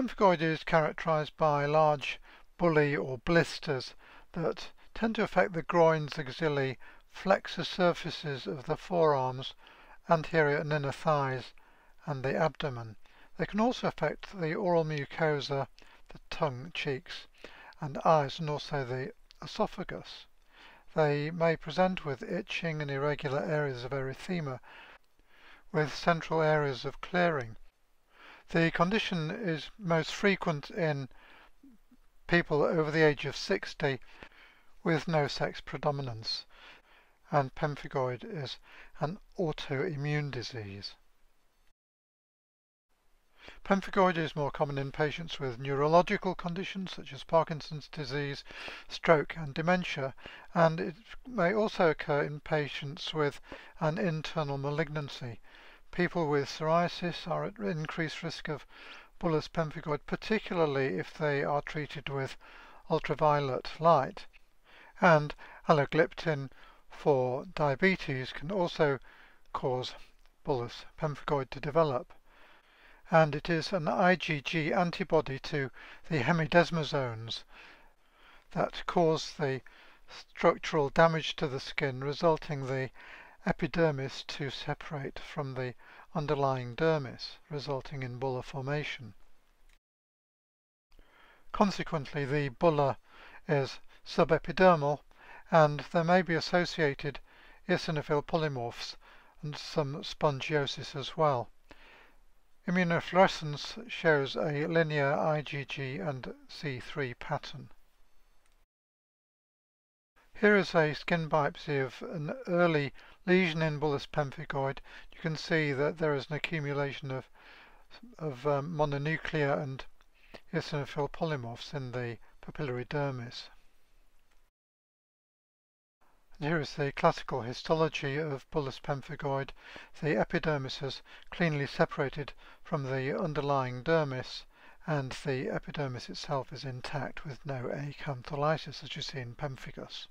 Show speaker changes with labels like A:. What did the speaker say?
A: Pemphigoid is characterized by large bullae or blisters that tend to affect the groins, axillae, flexor surfaces of the forearms, anterior and inner thighs, and the abdomen. They can also affect the oral mucosa, the tongue, cheeks, and eyes, and also the esophagus. They may present with itching and irregular areas of erythema, with central areas of clearing. The condition is most frequent in people over the age of 60 with no sex predominance, and pemphigoid is an autoimmune disease. Pemphigoid is more common in patients with neurological conditions such as Parkinson's disease, stroke and dementia, and it may also occur in patients with an internal malignancy, People with psoriasis are at increased risk of bullous pemphigoid, particularly if they are treated with ultraviolet light. And alogliptin for diabetes can also cause bullous pemphigoid to develop. And it is an IgG antibody to the hemidesmosomes that cause the structural damage to the skin, resulting the epidermis to separate from the underlying dermis, resulting in bulla formation. Consequently, the bulla is subepidermal and there may be associated eosinophil polymorphs and some spongiosis as well. Immunofluorescence shows a linear IgG and C3 pattern. Here is a skin biopsy of an early lesion in bullous pemphigoid. You can see that there is an accumulation of, of um, mononuclear and eosinophil polymorphs in the papillary dermis. And here is the classical histology of bullous pemphigoid. The epidermis is cleanly separated from the underlying dermis and the epidermis itself is intact with no acantholysis as you see in pemphigus.